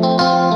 Música